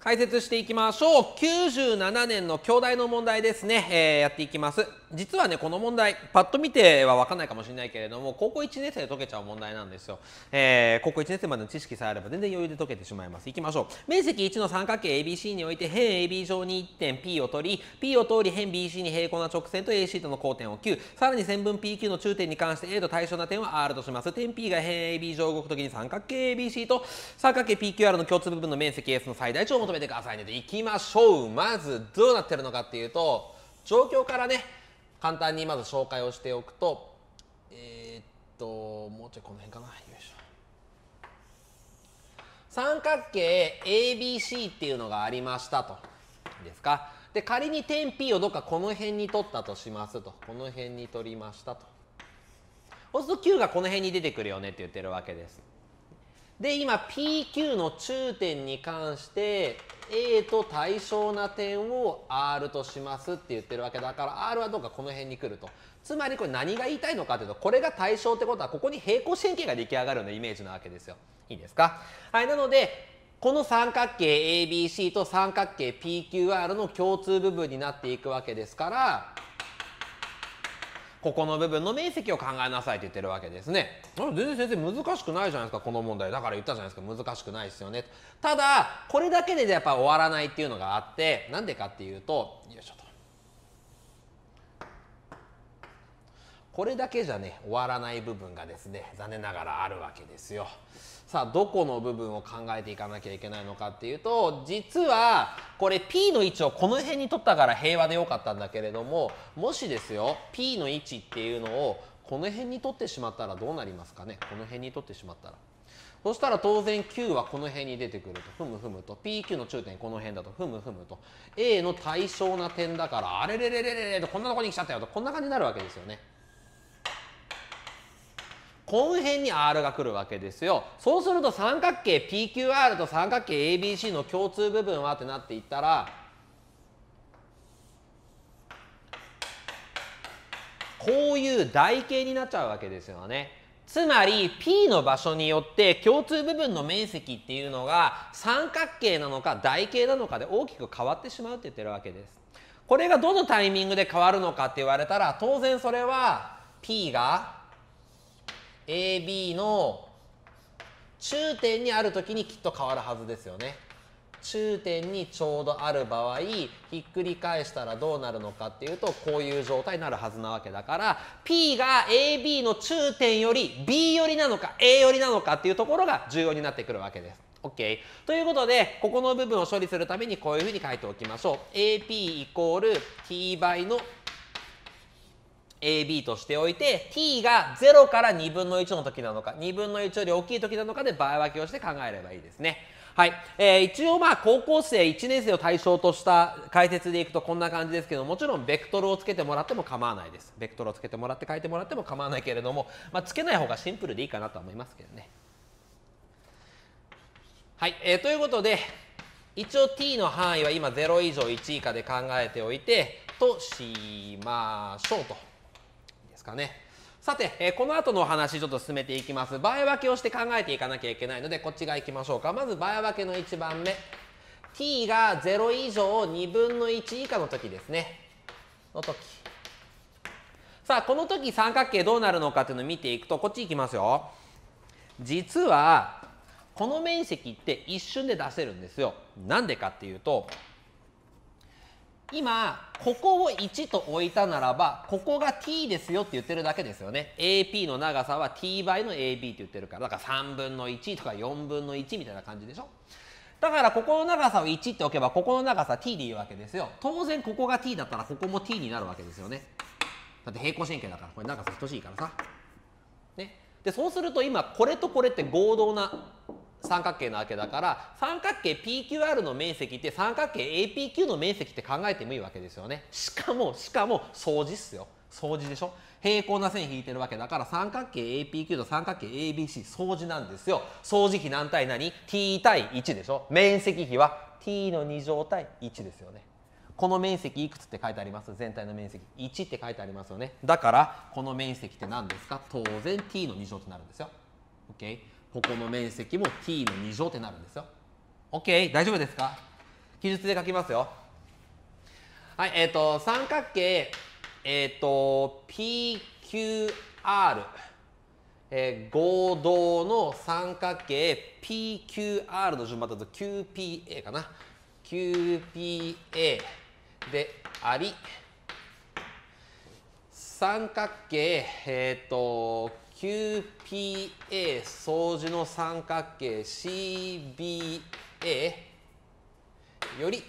解説していきましょう。97年の兄弟の問題ですね、えー、やっていきます。実はねこの問題パッと見ては分かんないかもしれないけれども高校1年生で解けちゃう問題なんですよ、えー、高校1年生までの知識さえあれば全然余裕で解けてしまいます。いきましょう。面積1の三角形 ABC において辺 AB 上に1点 P を取り P を通り辺 BC に平行な直線と AC との交点を Q さらに線分 PQ の中点に関して A と対象な点は R とします。点 P が辺 AB 上動くときに三角形 ABC と三角形 PQR の共通部分の面積 S の最大値を求めてくださいね。できましょう。まずどうなってるのかっていうと状況からね簡単にまず紹介をしておくとえー、っともうちょいこの辺かな。よいしょ。三角形 ABC っていうのがありましたと。いいですか？で仮に点 P をどっかこの辺に取ったとしますと。この辺に取りましたと。そうすると Q がこの辺に出てくるよねって言ってるわけです。で今 PQ の中点に関して A と対称な点を R としますって言ってるわけだから R はどうかこの辺に来ると。つまりこれ何が言いたいのかというとこれが対象ってことはここに平行四辺形が出来上がるようなイメージなわけですよ。いいですか？はいなのでこの三角形 ABC と三角形 PQR の共通部分になっていくわけですからここの部分の面積を考えなさいと言ってるわけですね。全然先生難しくないじゃないですかこの問題だから言ったじゃないですか難しくないですよね。ただこれだけでやっぱ終わらないっていうのがあってなんでかっていうとよいしょとこれだけじゃね終わらない部分がですね残念ながらあるわけですよ。さあどこの部分を考えていかなきゃいけないのかっていうと実はこれ P の位置をこの辺に取ったから平和でよかったんだけれどももしですよ P の位置っていうのをこの辺に取ってしまったらどうなりますかね？この辺に取ってしまったら。そしたら当然 Q はこの辺に出てくるとふむふむと PQ の中点この辺だとふむふむと A の対象な点だからあれれれれれれとこんなとこに来ちゃったよとこんな感じになるわけですよね。この辺に R が来るわけですよそうすると三角形 PQR と三角形 ABC の共通部分はってなっていったらこういう台形になっちゃうわけですよね。つまり P の場所によって共通部分の面積っていうのが三角形なのか台形なのかで大きく変わってしまうって言ってるわけです。これがどのタイミングで変わるのかって言われたら当然それは P が AB の中点にある時にきっと変わるはずですよね。中点にちょうどある場合ひっくり返したらどうなるのかっていうとこういう状態になるはずなわけだから P が AB の中点より B 寄りなのか A 寄りなのかっていうところが重要になってくるわけです。OK。ということでここの部分を処理するためにこういうふうに書いておきましょう。AP イコール T 倍の AB としておいて t が0から2分の1の時なのか2分の1より大きい時なのかで場合分けをして考えればいいですね。はい、えー、一応まあ高校生1年生を対象とした解説でいくとこんな感じですけどもちろんベクトルをつけてもらっても構わないです。ベクトルをつけてもらって書いてもらっても構わないけれども、まあ、つけない方がシンプルでいいかなと思いますけどね。はい、えー、ということで一応 t の範囲は今0以上1以下で考えておいてとしましょうと。かね。さて、えー、この後のお話ちょっと進めていきます。場合分けをして考えていかなきゃいけないので、こっち側行きましょうか。まず場合分けの1番目。t が0以上2分の1以下の時ですね。の時。さあ、この時三角形どうなるのかっていうのを見ていくと、こっち行きますよ。実は、この面積って一瞬で出せるんですよ。なんでかっていうと、今ここを1と置いたならばここが t ですよって言ってるだけですよね。AP の長さは t 倍の AB って言ってるからだから3分の1とか4分の1みたいな感じでしょ。だからここの長さを1って置けばここの長さ t でいいわけですよ。当然ここが t だったらここも t になるわけですよね。だって平行四辺形だからこれ長さ等しいからさ。ね。でそうすると今これとこれって合同な三角形なわけだから三角形 PQR の面積って三角形 APQ の面積って考えてもいいわけですよね。しかもしかも相似っすよ。相似でしょ？平行な線引いてるわけだから三角形 APQ と三角形 ABC 相似なんですよ。相似比何対何 ?t 対1でしょ？面積比は t の2乗対1ですよね。この面積いくつって書いてあります？全体の面積。1って書いてありますよね。だからこの面積って何ですか？当然 t の2乗となるんですよ。OK ここの面積も t の2乗ってなるんですよ。OK? 大丈夫ですか？記述で書きますよはいえっ、ー、と三角形えっ、ー、と PQR えー、合同の三角形 PQR の順番だと QPA かな QPA であり三角形えっ、ー、と QPA 相似の三角形 CBA より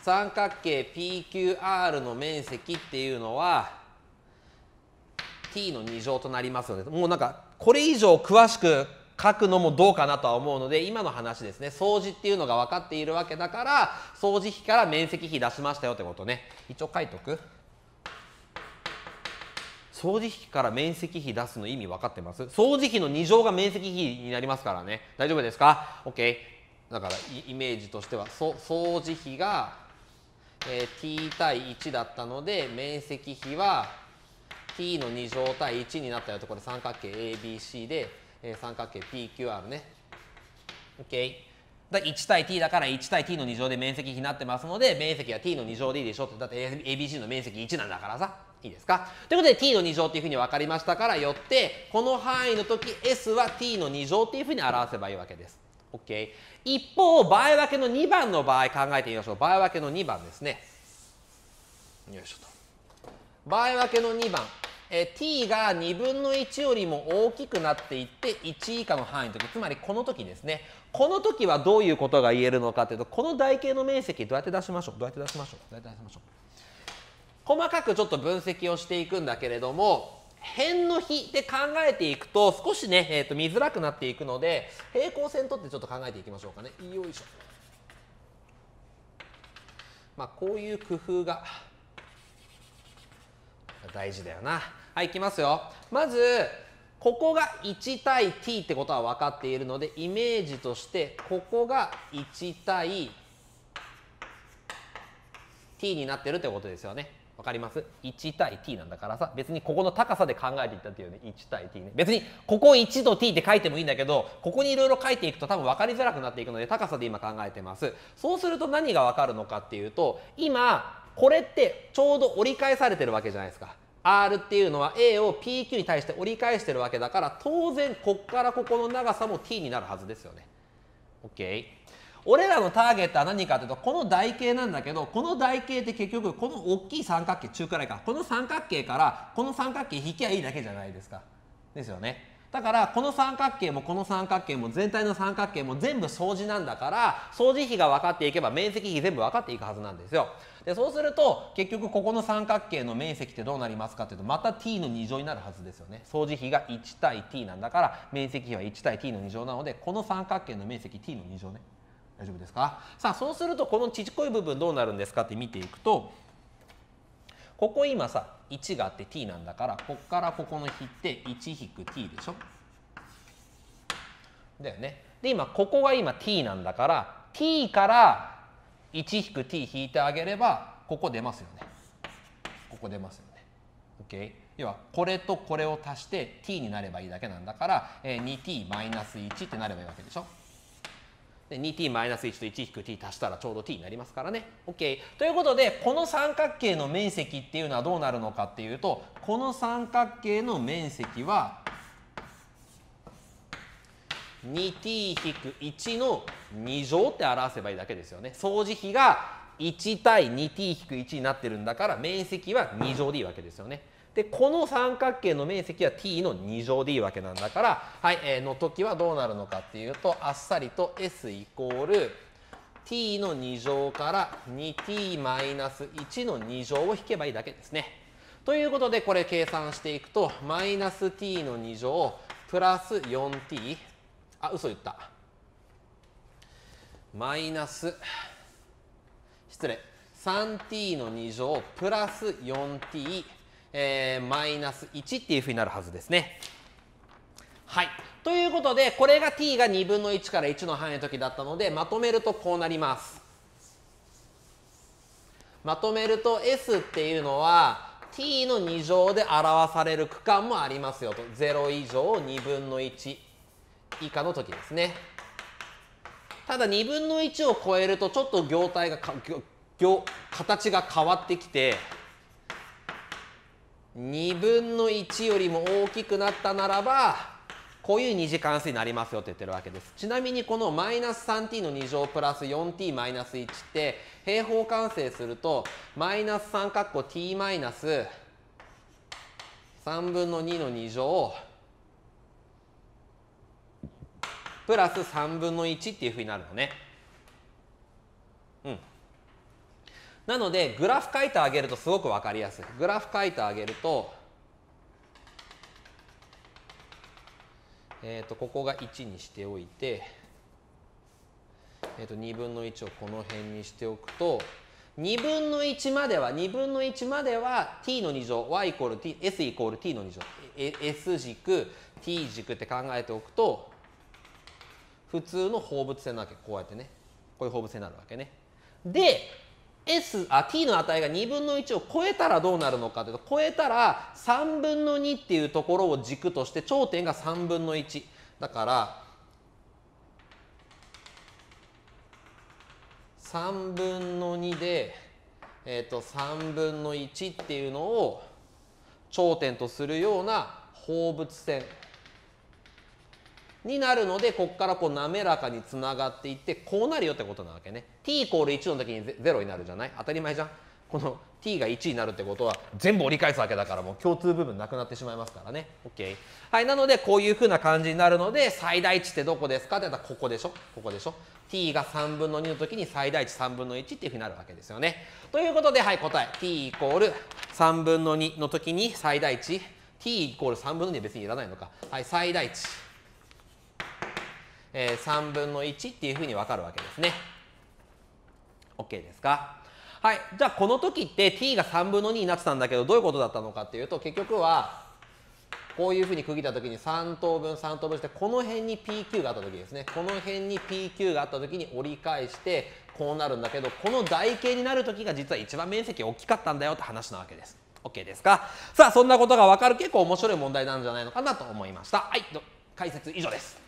三角形 PQR の面積っていうのは t の2乗となりますのでもうなんかこれ以上詳しく書くのもどうかなとは思うので今の話ですね。相似っていうのが分かっているわけだから相似比から面積比出しましたよってことね。一応書いとく。相似比から面積比出すの意味分かってます？相似比の2乗が面積比になりますからね。大丈夫ですか ?OK だからイメージとしては相似比が、えー、t 対1だったので面積比は t の2乗対1になったよところ三角形 ABC で、えー、三角形 PQR ね。OK だ1対 t だから1対 t の2乗で面積比になってますので面積は t の2乗でいいでしょって。だって ABC の面積1なんだからさ。いいですか？ということで t の2乗っていうふうに分かりましたからよってこの範囲の時 s は t の2乗っていうふうに表せばいいわけです。OK？一方場合分けの2番の場合考えてみましょう。場合分けの2番ですね。よいしょと。場合分けの2番。え t が2分の1よりも大きくなっていって1以下の範囲の時つまりこの時ですねこの時はどういうことが言えるのかというとこの台形の面積どうやって出しましょう？どうやって出しましょう？どうやって出しましょう？細かくちょっと分析をしていくんだけれども辺の比で考えていくと少しね、えー、と見づらくなっていくので平行線とってちょっと考えていきましょうかね。よいしょ。まあこういう工夫が大事だよな。はいいきますよ。まずここが1対 t ってことは分かっているのでイメージとしてここが1対 t になってるってことですよね。わかります ?1 対 t なんだからさ別にここの高さで考えていったっていうね1対 t ね。別にここ1と t って書いてもいいんだけどここにいろいろ書いていくと多分分かりづらくなっていくので高さで今考えてます。そうすると何が分かるのかっていうと今これってちょうど折り返されてるわけじゃないですか。R っていうのは A を PQ に対して折り返してるわけだから当然こっからここの長さも t になるはずですよね。OK 俺らのターゲットは何かというとこの台形なんだけどこの台形って結局この大きい三角形中くらいか。この三角形からこの三角形引きゃいいだけじゃないですか。ですよね。だからこの三角形もこの三角形も全体の三角形も全部相似なんだから相似比が分かっていけば面積比全部分かっていくはずなんですよ。でそうすると結局ここの三角形の面積ってどうなりますかっていうとまた t の2乗になるはずですよね。相似比が1対 t なんだから面積比は1対 t の2乗なのでこの三角形の面積 t の2乗ね。大丈夫ですか？さあそうするとこのちっこい部分どうなるんですかって見ていくとここ今さ1があって t なんだからこっからここの比って1引く t でしょ？だよね。で今ここが今 t なんだから t から1引く t 引いてあげればここ出ますよね。ここ出ますよね。OK 要はこれとこれを足して t になればいいだけなんだから、2t-1 ってなればいいわけでしょ？2t-1 と 1-t 足したらちょうど t になりますからね。OK。ということでこの三角形の面積っていうのはどうなるのかっていうとこの三角形の面積は 2t-1 の2乗って表せばいいだけですよね。相似比が1対 2t-1 になってるんだから面積は2乗でいいわけですよね。でこの三角形の面積は t の2乗でいいわけなんだから、はいえー、の時はどうなるのかっていうとあっさりと s イコール t の2乗から 2t-1 の2乗を引けばいいだけですね。ということでこれ計算していくとマイナス t の2乗プラス 4t あ嘘言ったマイナス失礼 3t の2乗プラス 4t えー、マイナス1っていうふうになるはずですね。はい。ということで、これが t が2分の1から1の範囲の時だったので、まとめるとこうなります。まとめると s っていうのは t の2乗で表される区間もありますよと。0以上2分の1以下の時ですね。ただ2分の1を超えるとちょっと業態が形が変わってきて2分の1よりも大きくなったならばこういう二次関数になりますよって言ってるわけですちなみにこのマイナス 3t の2乗プラス 4t マイナス1って平方完成するとマイナス3かっこ t マイナス3分の2の2乗プラス3分の1っていうふうになるのね。うん。なのでグラフ書いてあげるとすごく分かりやすい。グラフ書いてあげると、え、ー、とここが1にしておいて、え、ー、と2分の1をこの辺にしておくと、2分の1までは2分の1までは t の2乗 y イコール t s イコール t の2乗 s 軸 t 軸って考えておくと普通の放物線なわけ。こうやってね。こういう放物線になるわけね。で S あ t の値が2分の1を超えたらどうなるのかというと超えたら3分の2っていうところを軸として頂点が3分の1だから3分の2で、えー、と3分の1っていうのを頂点とするような放物線。になるのでここからこう滑らかにつながっていってこうなるよってことなわけね。T イコール1の時に0になるじゃない？当たり前じゃん。この t が1になるってことは全部折り返すわけだからもう共通部分なくなってしまいますからね。OK はいなのでこういうふうな感じになるので最大値ってどこですか？って言ったらここでしょ。ここでしょ t が3分の2の時に最大値3分の1っていうふうになるわけですよね。ということではい答え。T イコール3分の2の時に最大値。T イコール3分の2は別にいらないのか。はい最大値。えー、3分の1っていうふうに分かるわけですね。OK ですか？はい。じゃあこの時って t が3分の2になってたんだけどどういうことだったのかっていうと結局はこういうふうに区切った時に3等分3等分してこの辺に PQ があった時ですねこの辺に PQ があった時に折り返してこうなるんだけどこの台形になる時が実は一番面積大きかったんだよって話なわけです。OK ですか？さあそんなことが分かる結構面白い問題なんじゃないのかなと思いました。はい解説以上です。